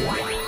What?